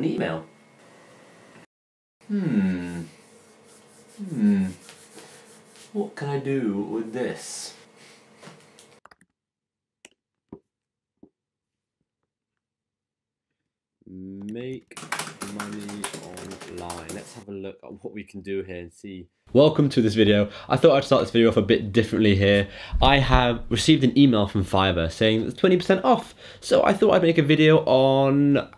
an email. Hmm. Hmm. What can I do with this? Make money online. Let's have a look at what we can do here and see. Welcome to this video. I thought I'd start this video off a bit differently here. I have received an email from Fiverr saying it's 20% off. So I thought I'd make a video on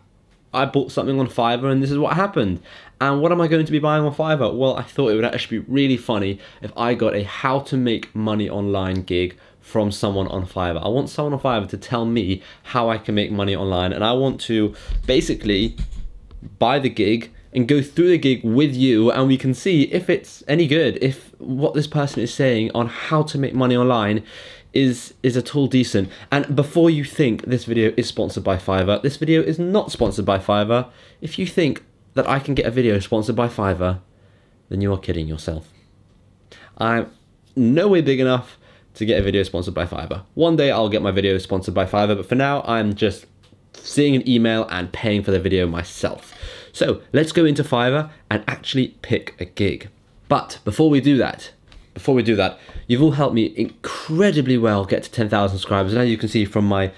I bought something on Fiverr and this is what happened. And what am I going to be buying on Fiverr? Well, I thought it would actually be really funny if I got a how to make money online gig from someone on Fiverr. I want someone on Fiverr to tell me how I can make money online and I want to basically buy the gig and go through the gig with you and we can see if it's any good, if what this person is saying on how to make money online is is at all decent. And before you think this video is sponsored by Fiverr, this video is not sponsored by Fiverr. If you think that I can get a video sponsored by Fiverr, then you are kidding yourself. I'm no way big enough to get a video sponsored by Fiverr. One day I'll get my video sponsored by Fiverr, but for now I'm just seeing an email and paying for the video myself. So let's go into Fiverr and actually pick a gig. But before we do that, before we do that, you've all helped me incredibly well get to 10,000 subscribers. And as you can see from my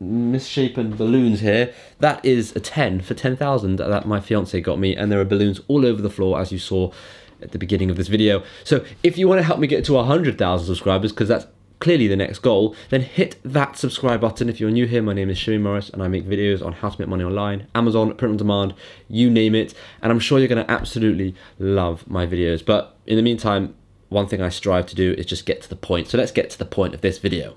misshapen balloons here, that is a 10 for 10,000 that my fiance got me. And there are balloons all over the floor as you saw at the beginning of this video. So if you want to help me get to 100,000 subscribers, because that's clearly the next goal, then hit that subscribe button. If you're new here, my name is Shimmy Morris and I make videos on how to make money online, Amazon, print on demand, you name it. And I'm sure you're going to absolutely love my videos. But in the meantime, one thing I strive to do is just get to the point. So let's get to the point of this video.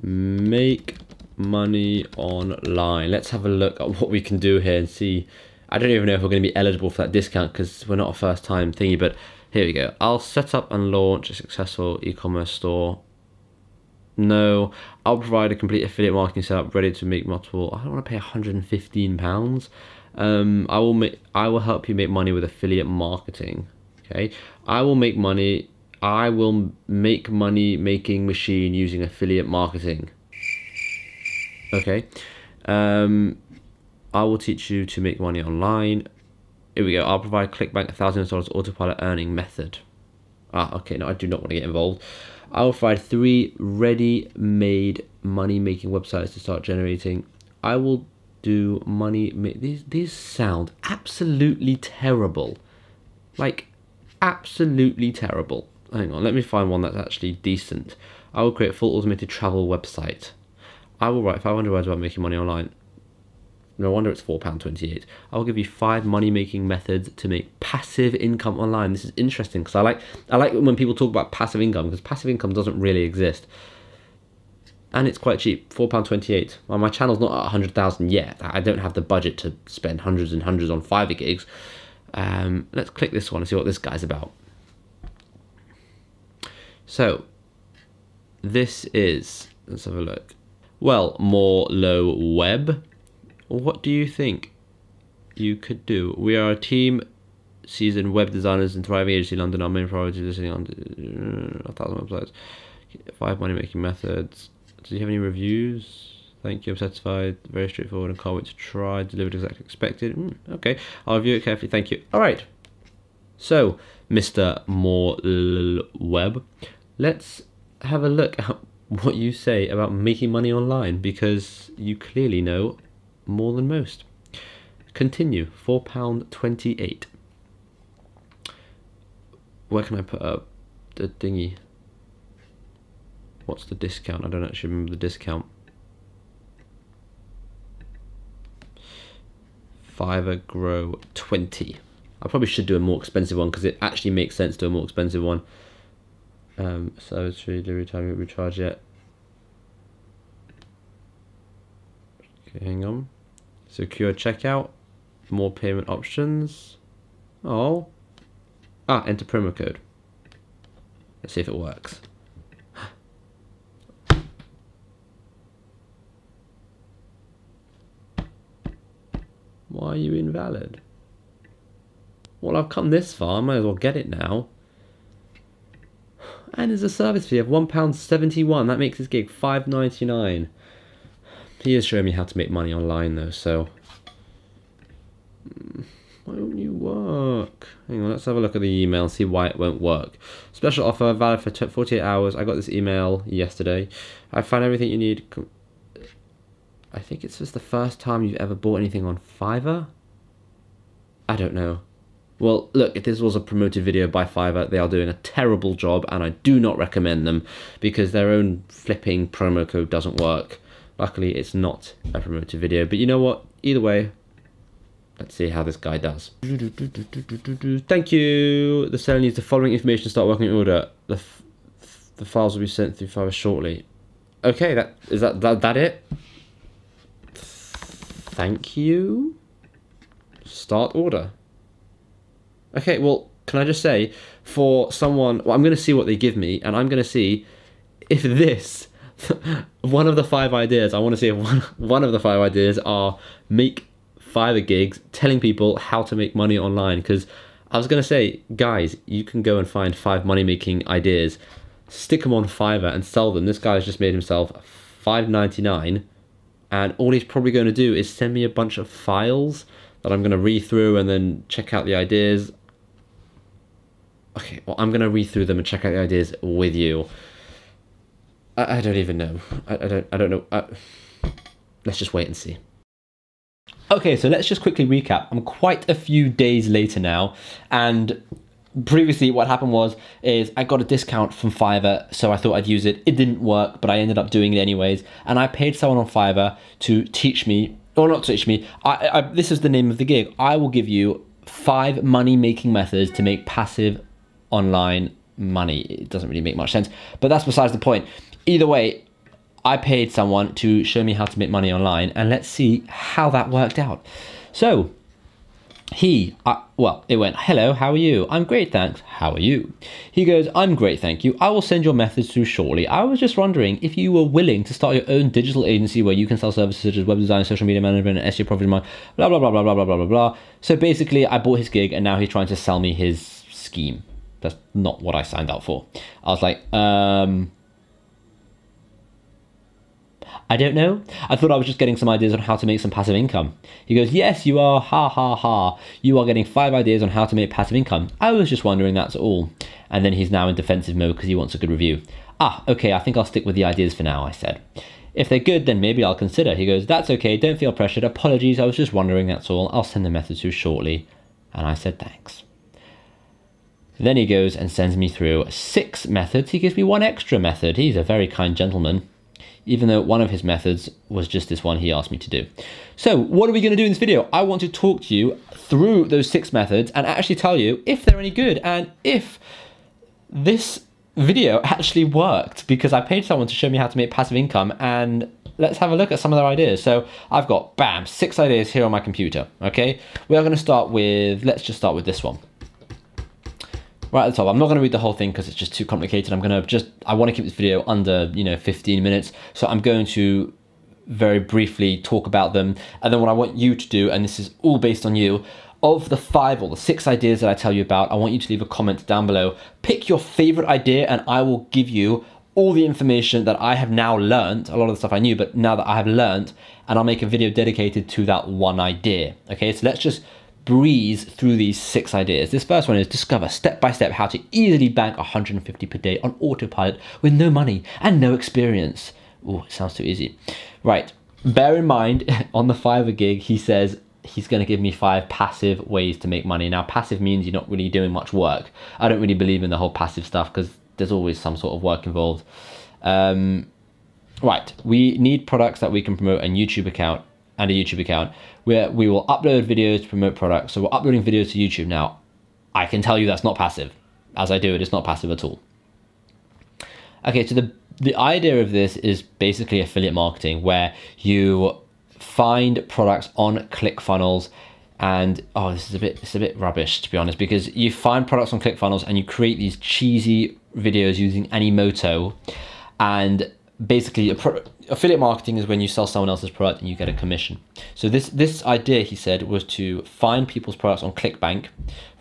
Make money online. Let's have a look at what we can do here and see. I don't even know if we're going to be eligible for that discount because we're not a first time thingy, but here we go. I'll set up and launch a successful e-commerce store. No, I'll provide a complete affiliate marketing setup ready to make multiple. I don't want to pay 115 pounds. Um, I will make. I will help you make money with affiliate marketing. Okay, I will make money. I will make money making machine using affiliate marketing. Okay, um, I will teach you to make money online. Here we go. I'll provide ClickBank a thousand dollars autopilot earning method. Ah, okay. No, I do not want to get involved. I will provide three ready-made money-making websites to start generating. I will do money. These these sound absolutely terrible, like absolutely terrible. Hang on, let me find one that's actually decent. I will create a full automated travel website. I will write 500 words about making money online. No wonder it's £4.28. I will give you five money-making methods to make passive income online. This is interesting because I like I like when people talk about passive income because passive income doesn't really exist. And it's quite cheap, £4.28. Well, my channel's not at 100,000 yet. I don't have the budget to spend hundreds and hundreds on Fiverr gigs. Um, let's click this one and see what this guy's about. So, this is, let's have a look. Well, more low web what do you think you could do? We are a team seasoned web designers and thriving agency London. Our main priority is listening on uh, a thousand websites. Five money making methods. Do you have any reviews? Thank you. I'm satisfied. Very straightforward and can't wait to try. Delivered exactly expected. Mm, okay. I'll review it carefully. Thank you. All right. So, Mr. More Web, let's have a look at what you say about making money online because you clearly know more than most. Continue, £4.28. Where can I put up the dinghy? What's the discount? I don't actually remember the discount. Fiverr Grow 20. I probably should do a more expensive one because it actually makes sense to do a more expensive one. Um, service free delivery time recharge yet. Okay, hang on. Secure checkout. More payment options. Oh. Ah, enter promo code. Let's see if it works. Why are you invalid? Well, I've come this far. I might as well get it now. And there's a service fee of £1.71. That makes this gig five ninety nine. He is showing me how to make money online though, so hmm, Why won't you work? Hang on, let's have a look at the email and see why it won't work. Special offer valid for 48 hours. I got this email yesterday. I find everything you need. I think it's just the first time you've ever bought anything on Fiverr. I don't know. Well, look, if this was a promoted video by Fiverr, they are doing a terrible job and I do not recommend them because their own flipping promo code doesn't work. Luckily, it's not a promoted video, but you know what? Either way, Let's see how this guy does. Thank you. The seller needs the following information to start working in order. The, the files will be sent through Fiverr shortly. Okay, that is that, that that it? Thank you. Start order. Okay, well, can I just say, for someone, well, I'm going to see what they give me, and I'm going to see if this, one of the five ideas, I want to see if one, one of the five ideas are make Fiverr gigs telling people how to make money online because I was going to say, guys, you can go and find five money making ideas, stick them on Fiverr and sell them. This guy's just made himself 5.99 and all he's probably going to do is send me a bunch of files that I'm going to read through and then check out the ideas. Okay, well, I'm going to read through them and check out the ideas with you. I, I don't even know. I, I don't I don't know. I, let's just wait and see. Okay, so let's just quickly recap. I'm quite a few days later now, and previously what happened was is I got a discount from Fiverr, so I thought I'd use it. It didn't work, but I ended up doing it anyways, and I paid someone on Fiverr to teach me, or not teach me. I, I this is the name of the gig. I will give you five money making methods to make passive online money. It doesn't really make much sense, but that's besides the point. Either way, I paid someone to show me how to make money online, and let's see how that worked out. So, he, uh, well, it went, hello, how are you? I'm great, thanks. How are you? He goes, I'm great, thank you. I will send your methods through shortly. I was just wondering if you were willing to start your own digital agency where you can sell services such as web design, social media management, and SEO profit blah, blah, blah, blah, blah, blah, blah, blah, blah. So basically, I bought his gig, and now he's trying to sell me his scheme. That's not what I signed up for. I was like, um, I don't know. I thought I was just getting some ideas on how to make some passive income. He goes, Yes, you are. Ha ha ha. You are getting five ideas on how to make passive income. I was just wondering, that's all. And then he's now in defensive mode because he wants a good review. Ah, okay, I think I'll stick with the ideas for now, I said. If they're good, then maybe I'll consider. He goes, That's okay, don't feel pressured. Apologies, I was just wondering, that's all. I'll send the methods through shortly. And I said, Thanks. Then he goes and sends me through six methods. He gives me one extra method. He's a very kind gentleman even though one of his methods was just this one he asked me to do. So what are we going to do in this video? I want to talk to you through those six methods and actually tell you if they're any good and if this video actually worked because I paid someone to show me how to make passive income and let's have a look at some of their ideas. So I've got, bam, six ideas here on my computer, okay? We are going to start with, let's just start with this one right at the top. I'm not going to read the whole thing because it's just too complicated. I'm going to just, I want to keep this video under, you know, 15 minutes. So I'm going to very briefly talk about them. And then what I want you to do, and this is all based on you, of the five or the six ideas that I tell you about, I want you to leave a comment down below. Pick your favorite idea and I will give you all the information that I have now learned, a lot of the stuff I knew, but now that I have learned, and I'll make a video dedicated to that one idea. Okay, so let's just breeze through these six ideas. This first one is discover step by step how to easily bank 150 per day on autopilot with no money and no experience. Oh, it sounds too easy. Right, bear in mind on the Fiverr gig, he says he's going to give me five passive ways to make money. Now, passive means you're not really doing much work. I don't really believe in the whole passive stuff because there's always some sort of work involved. Um, right, we need products that we can promote a YouTube account and a YouTube account where we will upload videos to promote products. So we're uploading videos to YouTube now. I can tell you that's not passive. As I do it, it's not passive at all. Okay, so the the idea of this is basically affiliate marketing where you find products on ClickFunnels and oh this is a bit it's a bit rubbish to be honest because you find products on ClickFunnels and you create these cheesy videos using Animoto and basically affiliate marketing is when you sell someone else's product and you get a commission. So this this idea he said was to find people's products on ClickBank,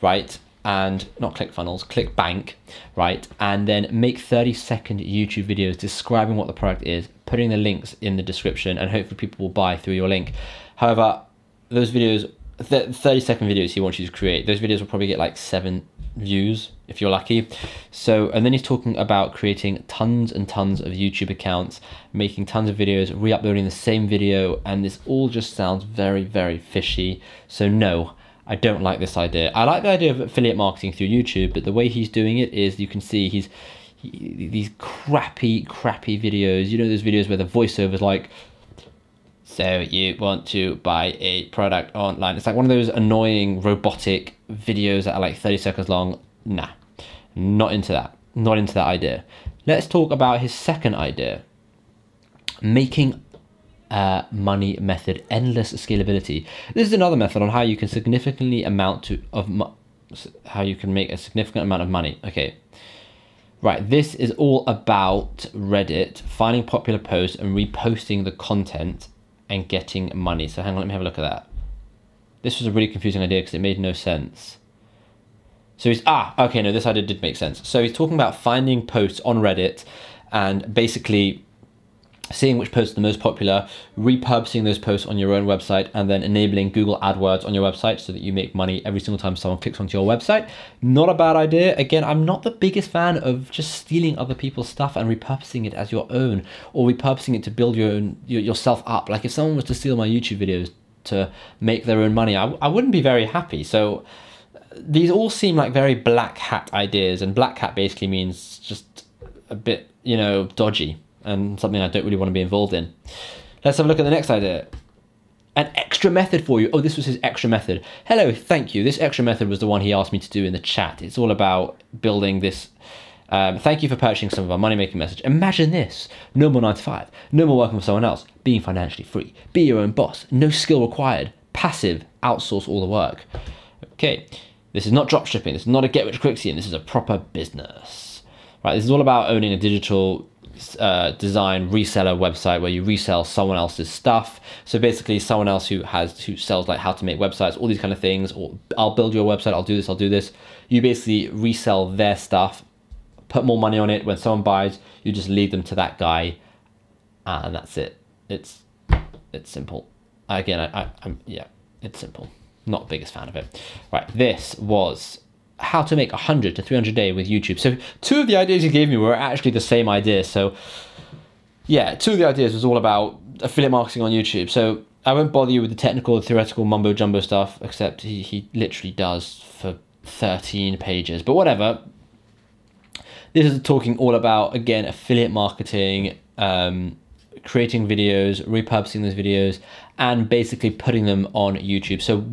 right? And not ClickFunnels, ClickBank, right? And then make 30 second YouTube videos describing what the product is, putting the links in the description, and hopefully people will buy through your link. However, those videos th 30 second videos he wants you to create. Those videos will probably get like seven views if you're lucky. So, and then he's talking about creating tons and tons of YouTube accounts, making tons of videos, re-uploading the same video, and this all just sounds very, very fishy. So no, I don't like this idea. I like the idea of affiliate marketing through YouTube, but the way he's doing it is you can see he's he, these crappy, crappy videos. You know those videos where the voiceover is like, so you want to buy a product online. It's like one of those annoying robotic videos that are like 30 seconds long. Nah, not into that. Not into that idea. Let's talk about his second idea. Making uh, money method, endless scalability. This is another method on how you can significantly amount to of how you can make a significant amount of money. Okay, right. This is all about Reddit finding popular posts and reposting the content and getting money. So hang on, let me have a look at that. This was a really confusing idea because it made no sense. So he's, ah, okay, no, this idea did make sense. So he's talking about finding posts on Reddit and basically seeing which posts are the most popular, repurposing those posts on your own website, and then enabling Google AdWords on your website so that you make money every single time someone clicks onto your website. Not a bad idea. Again, I'm not the biggest fan of just stealing other people's stuff and repurposing it as your own, or repurposing it to build your own yourself up. Like if someone was to steal my YouTube videos to make their own money, I, I wouldn't be very happy. So these all seem like very black hat ideas, and black hat basically means just a bit, you know, dodgy and something I don't really want to be involved in. Let's have a look at the next idea. An extra method for you. Oh, this was his extra method. Hello, thank you. This extra method was the one he asked me to do in the chat. It's all about building this. Um, thank you for purchasing some of our money making message. Imagine this no more 9 to 5, no more working for someone else, being financially free, be your own boss, no skill required, passive, outsource all the work. Okay, this is not dropshipping, this is not a get rich quick scheme, this is a proper business. Right, this is all about owning a digital uh, design reseller website where you resell someone else's stuff. So basically, someone else who has who sells like how to make websites, all these kind of things. Or I'll build your website. I'll do this. I'll do this. You basically resell their stuff, put more money on it. When someone buys, you just lead them to that guy, and that's it. It's it's simple. Again, I, I I'm yeah, it's simple. Not the biggest fan of it. Right, this was how to make 100 to 300 a day with YouTube. So two of the ideas he gave me were actually the same idea. So yeah, two of the ideas was all about affiliate marketing on YouTube. So I won't bother you with the technical, theoretical mumbo jumbo stuff, except he, he literally does for 13 pages, but whatever. This is talking all about, again, affiliate marketing, um, creating videos, repurposing those videos, and basically putting them on YouTube. So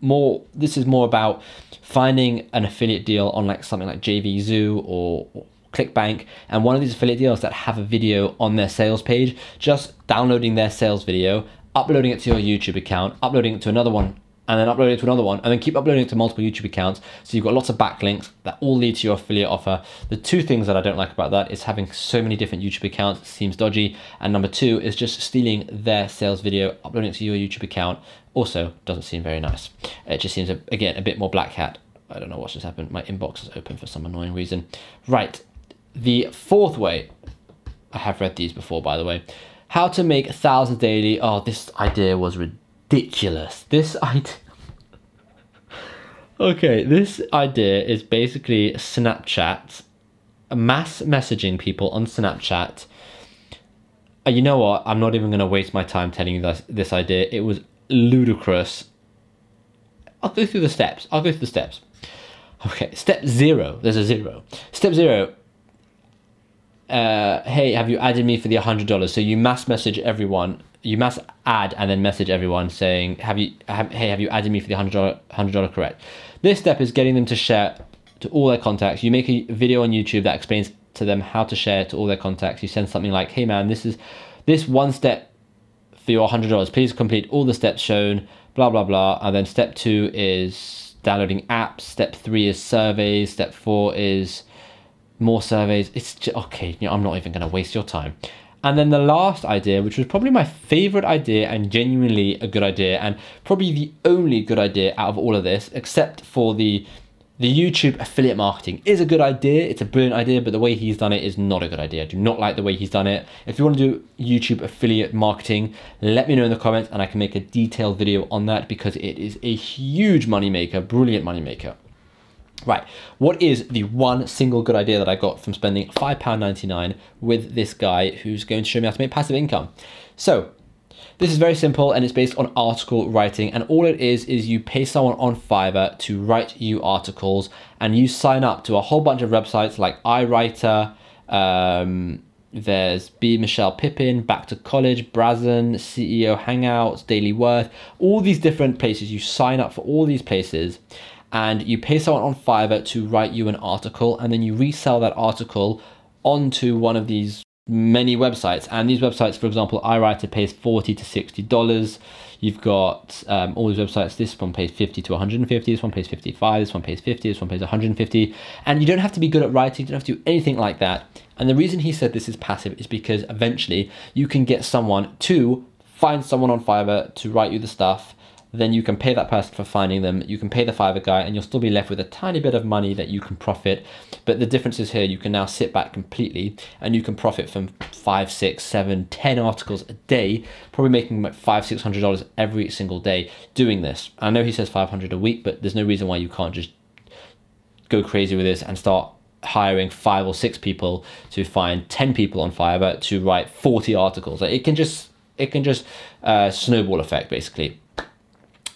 more, this is more about finding an affiliate deal on like something like JVZoo or, or ClickBank and one of these affiliate deals that have a video on their sales page, just downloading their sales video, uploading it to your YouTube account, uploading it to another one and then upload it to another one, and then keep uploading it to multiple YouTube accounts. So you've got lots of backlinks that all lead to your affiliate offer. The two things that I don't like about that is having so many different YouTube accounts seems dodgy, and number two is just stealing their sales video, uploading it to your YouTube account. Also, doesn't seem very nice. It just seems again a bit more black hat. I don't know what's just happened. My inbox is open for some annoying reason. Right, the fourth way. I have read these before, by the way. How to make thousands daily. Oh, this idea was ridiculous ridiculous. This idea. okay, this idea is basically Snapchat, mass messaging people on Snapchat. Uh, you know what? I'm not even going to waste my time telling you this, this idea. It was ludicrous. I'll go through the steps. I'll go through the steps. Okay, step zero. There's a zero. Step zero. Uh, hey, have you added me for the $100? So you mass message everyone you must add and then message everyone saying, "Have you? Have, hey, have you added me for the hundred dollar hundred dollar correct?" This step is getting them to share to all their contacts. You make a video on YouTube that explains to them how to share to all their contacts. You send something like, "Hey, man, this is this one step for your hundred dollars. Please complete all the steps shown." Blah blah blah. And then step two is downloading apps. Step three is surveys. Step four is more surveys. It's just, okay. You know, I'm not even going to waste your time. And then the last idea, which was probably my favorite idea and genuinely a good idea, and probably the only good idea out of all of this, except for the the YouTube affiliate marketing is a good idea. It's a brilliant idea, but the way he's done it is not a good idea. I do not like the way he's done it. If you want to do YouTube affiliate marketing, let me know in the comments and I can make a detailed video on that because it is a huge moneymaker, brilliant moneymaker. Right, what is the one single good idea that I got from spending £5.99 with this guy who's going to show me how to make passive income? So, this is very simple and it's based on article writing and all it is is you pay someone on Fiverr to write you articles and you sign up to a whole bunch of websites like iWriter, um, there's B. Michelle Pippin, Back to College, Brazen, CEO Hangouts, Daily Worth, all these different places. You sign up for all these places and you pay someone on Fiverr to write you an article and then you resell that article onto one of these many websites. And these websites for example iWriter pays 40 to 60 dollars. You've got um, all these websites this one pays 50 to 150 this one pays 55 this one pays 50 this one pays 150 and you don't have to be good at writing you don't have to do anything like that. And the reason he said this is passive is because eventually you can get someone to find someone on Fiverr to write you the stuff then you can pay that person for finding them, you can pay the Fiverr guy, and you'll still be left with a tiny bit of money that you can profit. But the difference is here, you can now sit back completely and you can profit from five, six, seven, ten articles a day, probably making like five, six hundred dollars every single day doing this. I know he says 500 a week, but there's no reason why you can't just go crazy with this and start hiring five or six people to find 10 people on Fiverr to write 40 articles. It can just, it can just uh, snowball effect basically.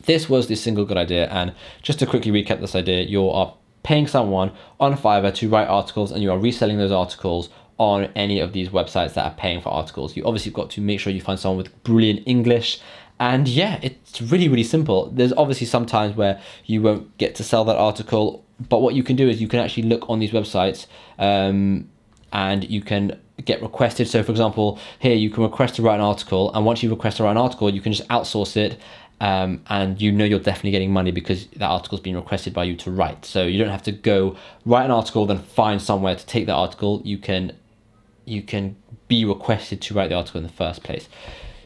This was the single good idea. And just to quickly recap this idea, you are paying someone on Fiverr to write articles and you are reselling those articles on any of these websites that are paying for articles. You obviously got to make sure you find someone with brilliant English. And yeah, it's really, really simple. There's obviously some times where you won't get to sell that article, but what you can do is you can actually look on these websites um, and you can get requested. So for example, here you can request to write an article and once you request to write an article, you can just outsource it um, and you know you're definitely getting money because that article's been requested by you to write. So you don't have to go write an article, then find somewhere to take that article. You can you can be requested to write the article in the first place.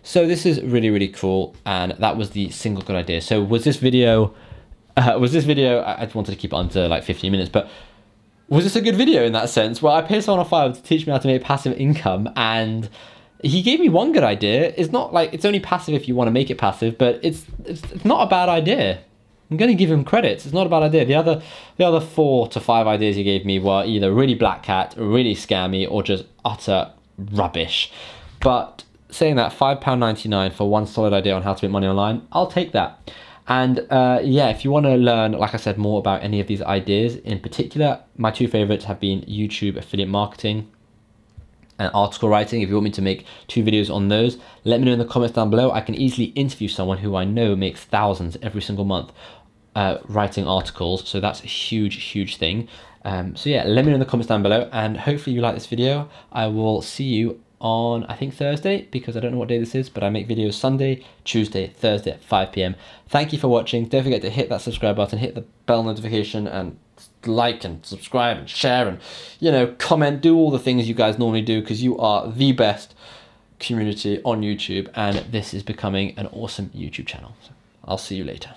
So this is really really cool, and that was the single good idea. So was this video? Uh, was this video? I, I wanted to keep it under like 15 minutes, but was this a good video in that sense? Well, I paid someone on Fiverr to teach me how to make passive income, and he gave me one good idea. It's not like it's only passive if you want to make it passive, but it's it's, it's not a bad idea. I'm going to give him credits. It's not a bad idea. The other the other four to five ideas he gave me were either really black cat, really scammy, or just utter rubbish. But saying that, £5.99 for one solid idea on how to make money online, I'll take that. And uh, yeah, if you want to learn, like I said, more about any of these ideas in particular, my two favorites have been YouTube affiliate marketing and article writing. If you want me to make two videos on those, let me know in the comments down below. I can easily interview someone who I know makes thousands every single month uh, writing articles. So that's a huge, huge thing. Um, so yeah, let me know in the comments down below and hopefully you like this video. I will see you on, I think Thursday, because I don't know what day this is, but I make videos Sunday, Tuesday, Thursday at 5 p.m. Thank you for watching. Don't forget to hit that subscribe button, hit the bell notification and like and subscribe and share and you know comment. Do all the things you guys normally do because you are the best community on youtube and this is becoming an awesome youtube channel. So i'll see you later